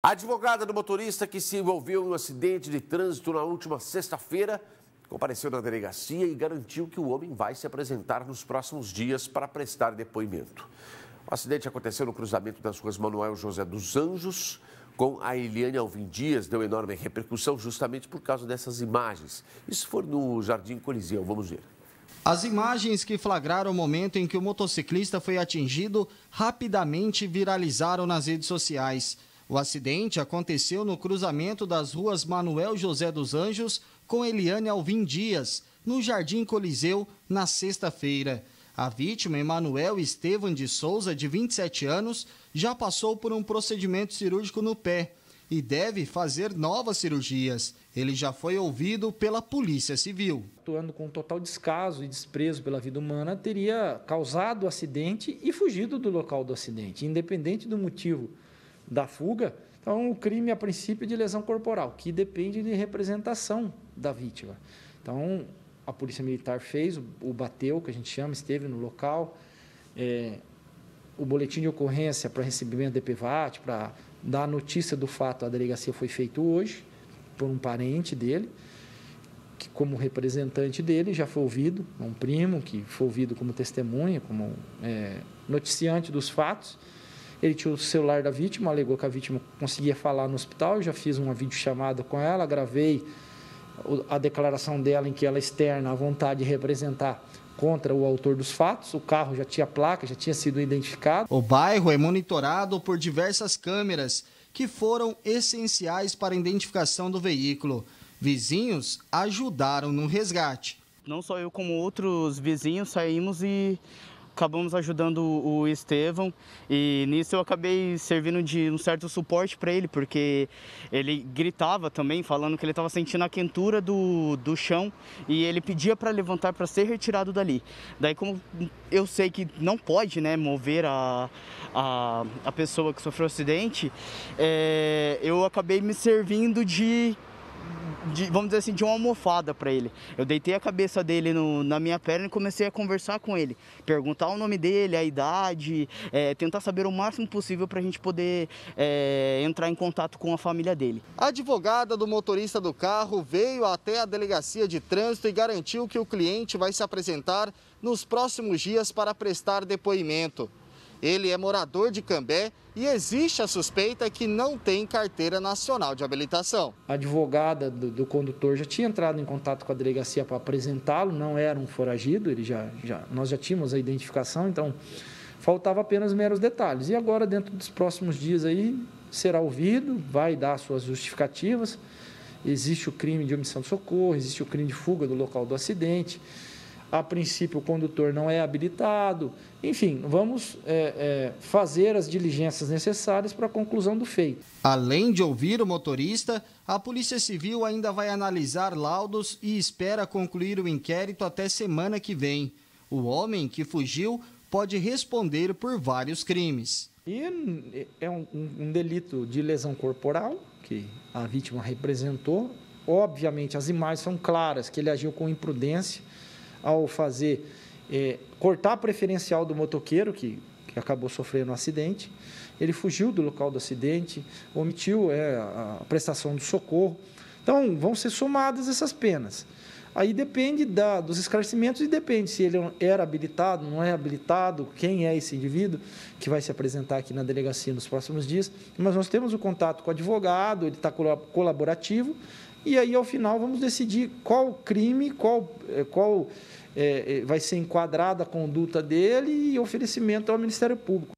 A advogada do motorista que se envolveu em um acidente de trânsito na última sexta-feira compareceu na delegacia e garantiu que o homem vai se apresentar nos próximos dias para prestar depoimento. O acidente aconteceu no cruzamento das ruas Manuel José dos Anjos com a Eliane Alvim Dias, deu enorme repercussão justamente por causa dessas imagens. Isso foi no Jardim Coliseu, vamos ver. As imagens que flagraram o momento em que o motociclista foi atingido rapidamente viralizaram nas redes sociais. O acidente aconteceu no cruzamento das ruas Manuel José dos Anjos com Eliane Alvim Dias, no Jardim Coliseu, na sexta-feira. A vítima, Emanuel Estevam de Souza, de 27 anos, já passou por um procedimento cirúrgico no pé e deve fazer novas cirurgias. Ele já foi ouvido pela Polícia Civil. Atuando com total descaso e desprezo pela vida humana, teria causado o acidente e fugido do local do acidente, independente do motivo da fuga. Então, o crime, a princípio, de lesão corporal, que depende de representação da vítima. Então, a Polícia Militar fez, o bateu, que a gente chama, esteve no local. É, o boletim de ocorrência para recebimento de PVAT, para dar notícia do fato, a delegacia foi feito hoje, por um parente dele, que como representante dele já foi ouvido, um primo que foi ouvido como testemunha, como é, noticiante dos fatos. Ele tinha o celular da vítima, alegou que a vítima conseguia falar no hospital. Eu já fiz uma videochamada com ela, gravei a declaração dela em que ela externa a vontade de representar contra o autor dos fatos. O carro já tinha placa, já tinha sido identificado. O bairro é monitorado por diversas câmeras que foram essenciais para a identificação do veículo. Vizinhos ajudaram no resgate. Não só eu, como outros vizinhos saímos e acabamos ajudando o Estevão e nisso eu acabei servindo de um certo suporte para ele, porque ele gritava também, falando que ele estava sentindo a quentura do, do chão e ele pedia para levantar para ser retirado dali. Daí, como eu sei que não pode né, mover a, a, a pessoa que sofreu o acidente, é, eu acabei me servindo de de, vamos dizer assim, de uma almofada para ele. Eu deitei a cabeça dele no, na minha perna e comecei a conversar com ele, perguntar o nome dele, a idade, é, tentar saber o máximo possível para a gente poder é, entrar em contato com a família dele. A advogada do motorista do carro veio até a delegacia de trânsito e garantiu que o cliente vai se apresentar nos próximos dias para prestar depoimento. Ele é morador de Cambé e existe a suspeita que não tem carteira nacional de habilitação. A advogada do, do condutor já tinha entrado em contato com a delegacia para apresentá-lo, não era um foragido, ele já, já, nós já tínhamos a identificação, então faltava apenas meros detalhes. E agora, dentro dos próximos dias aí, será ouvido, vai dar suas justificativas. Existe o crime de omissão de socorro, existe o crime de fuga do local do acidente a princípio o condutor não é habilitado. Enfim, vamos é, é, fazer as diligências necessárias para a conclusão do feito. Além de ouvir o motorista, a Polícia Civil ainda vai analisar laudos e espera concluir o inquérito até semana que vem. O homem que fugiu pode responder por vários crimes. E é um, um delito de lesão corporal que a vítima representou. Obviamente, as imagens são claras que ele agiu com imprudência ao fazer é, cortar a preferencial do motoqueiro, que, que acabou sofrendo um acidente. Ele fugiu do local do acidente, omitiu é, a prestação do socorro. Então, vão ser somadas essas penas. Aí depende da, dos esclarecimentos e depende se ele era habilitado, não é habilitado, quem é esse indivíduo que vai se apresentar aqui na delegacia nos próximos dias. Mas nós temos o contato com o advogado, ele está colaborativo, e aí ao final vamos decidir qual crime, qual, eh, qual é, vai ser enquadrada a conduta dele e oferecimento ao Ministério Público.